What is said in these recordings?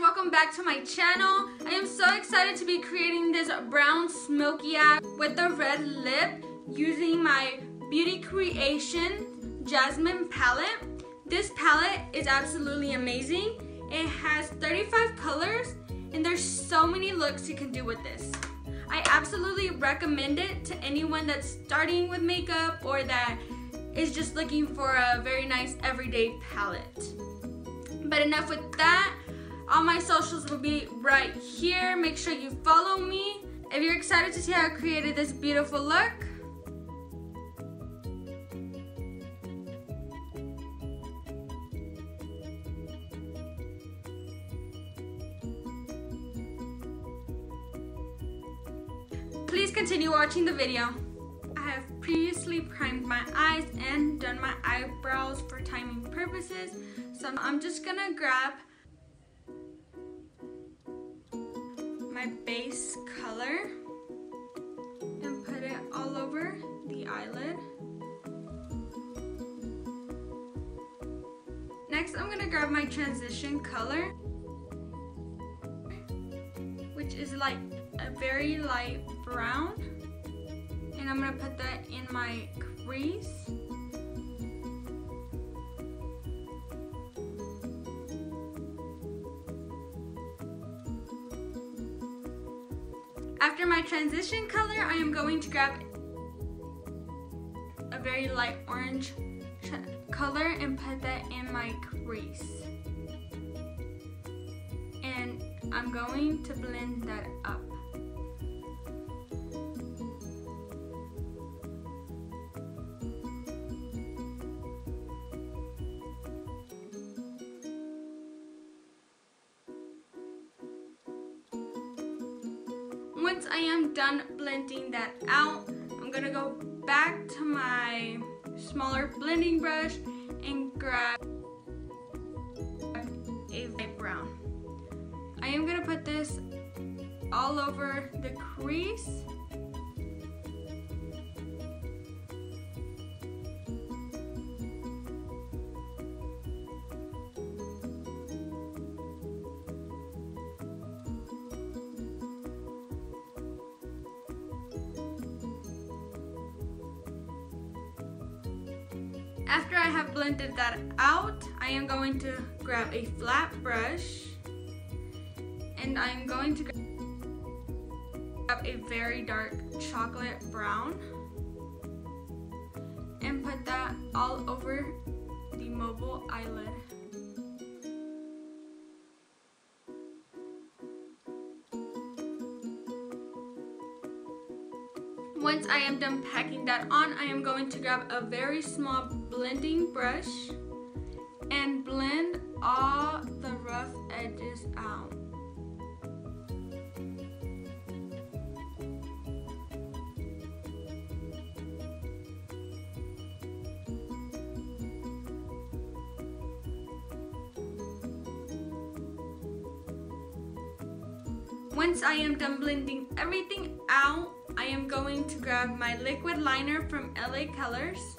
welcome back to my channel. I am so excited to be creating this brown smoky eye with the red lip using my Beauty Creation Jasmine palette. This palette is absolutely amazing. It has 35 colors and there's so many looks you can do with this. I absolutely recommend it to anyone that's starting with makeup or that is just looking for a very nice everyday palette. But enough with that. All my socials will be right here. Make sure you follow me. If you're excited to see how I created this beautiful look, please continue watching the video. I have previously primed my eyes and done my eyebrows for timing purposes. So I'm just gonna grab my base color and put it all over the eyelid. Next, I'm gonna grab my transition color, which is like a very light brown. And I'm gonna put that in my crease. After my transition color, I am going to grab a very light orange color and put that in my crease. And I'm going to blend that up. Once I am done blending that out, I'm gonna go back to my smaller blending brush and grab a light brown. I am gonna put this all over the crease After I have blended that out, I am going to grab a flat brush and I'm going to grab a very dark chocolate brown and put that all over the mobile eyelid. Once I am done packing that on, I am going to grab a very small blending brush and blend all the rough edges out. Once I am done blending everything out, I am going to grab my liquid liner from LA Colors.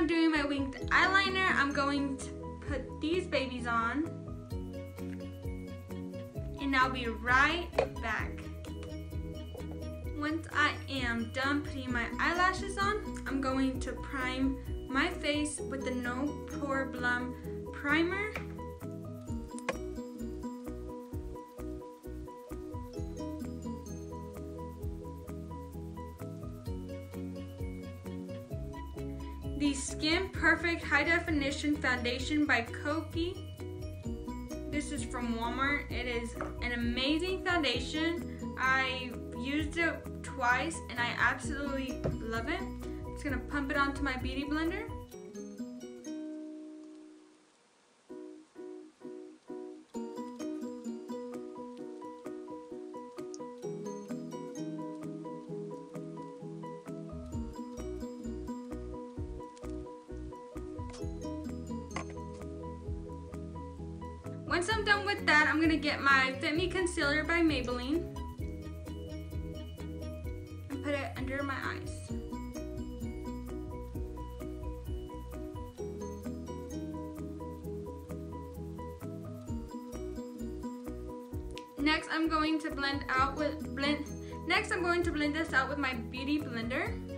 After I am doing my winged eyeliner, I'm going to put these babies on. And I'll be right back. Once I am done putting my eyelashes on, I'm going to prime my face with the No Problem Primer. The Skin Perfect High Definition Foundation by Kokie. This is from Walmart. It is an amazing foundation. I used it twice and I absolutely love it. I'm just gonna pump it onto my beauty blender. Once I'm done with that, I'm gonna get my Fit Me Concealer by Maybelline and put it under my eyes. Next, I'm going to blend out with blend. Next, I'm going to blend this out with my Beauty Blender.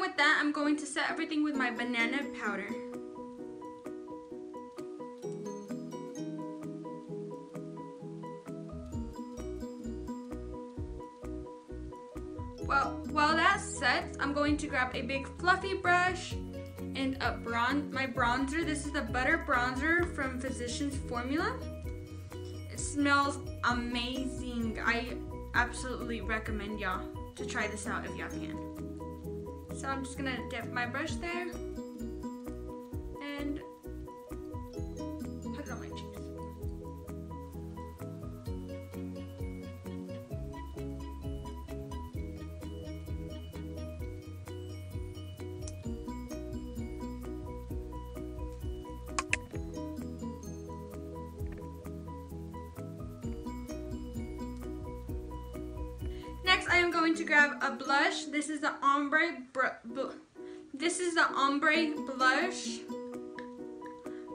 Done with that, I'm going to set everything with my banana powder. Well, while that sets, I'm going to grab a big fluffy brush and a bron my bronzer. This is the Butter Bronzer from Physicians Formula. It smells amazing. I absolutely recommend y'all to try this out if y'all can. So I'm just gonna dip my brush there Going to grab a blush. This is the ombre. this is the ombre blush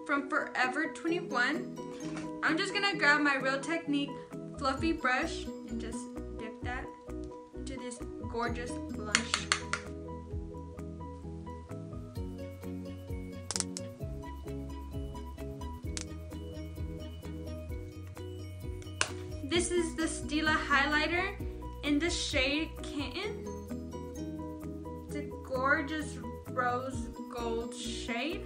from Forever 21. I'm just gonna grab my Real Technique fluffy brush and just dip that into this gorgeous blush. This is the Stila highlighter in the shade Kitten. It's a gorgeous rose gold shade.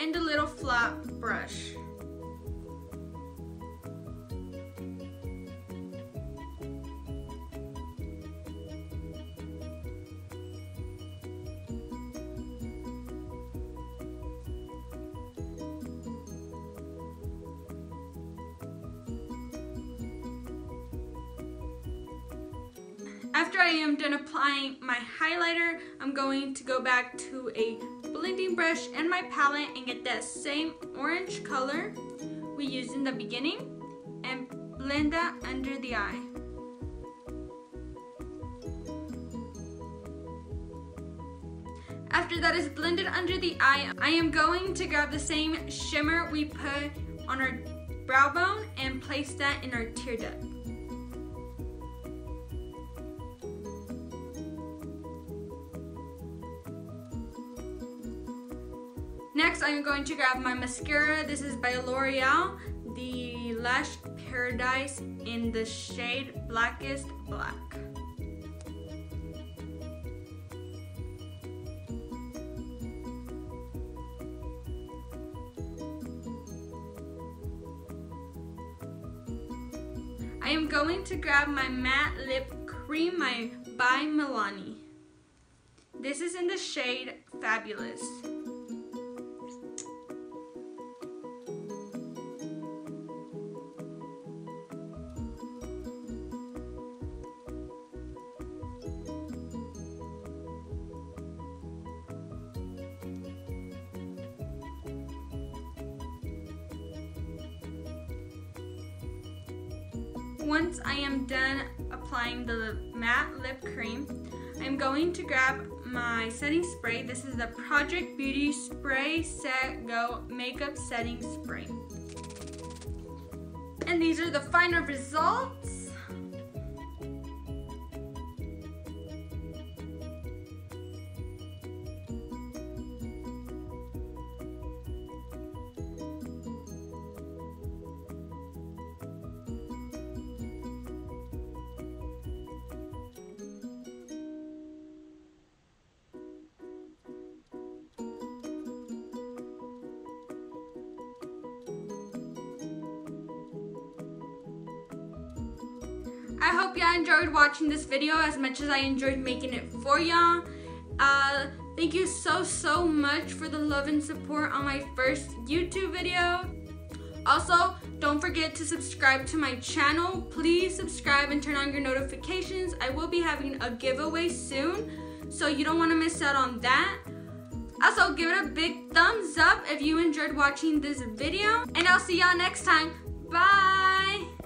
And a little flat brush. After I am done applying my highlighter, I'm going to go back to a blending brush and my palette and get that same orange color we used in the beginning and blend that under the eye. After that is blended under the eye, I am going to grab the same shimmer we put on our brow bone and place that in our tear duct. I'm going to grab my mascara. This is by L'Oreal, the Lash Paradise in the shade Blackest Black. I am going to grab my matte lip cream my by Milani. This is in the shade Fabulous. Once I am done applying the matte lip cream, I'm going to grab my setting spray. This is the Project Beauty Spray Set Go Makeup Setting Spray. And these are the final results. I hope y'all enjoyed watching this video as much as I enjoyed making it for y'all. Uh, thank you so, so much for the love and support on my first YouTube video. Also, don't forget to subscribe to my channel. Please subscribe and turn on your notifications. I will be having a giveaway soon, so you don't want to miss out on that. Also, give it a big thumbs up if you enjoyed watching this video, and I'll see y'all next time. Bye!